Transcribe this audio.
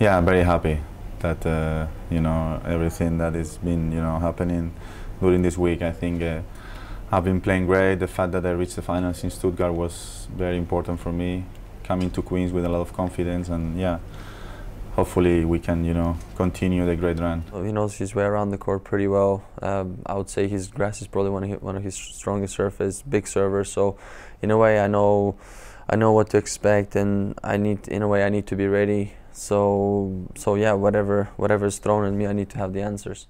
Yeah, I'm very happy that uh, you know everything that has been you know happening during this week. I think uh, I've been playing great. The fact that I reached the finals in Stuttgart was very important for me. Coming to Queens with a lot of confidence, and yeah, hopefully we can you know continue the great run. He knows his way around the court pretty well. Um, I would say his grass is probably one of his, one of his strongest surfaces, big server. So, in a way, I know I know what to expect, and I need in a way I need to be ready. So so yeah, whatever whatever is thrown at me, I need to have the answers.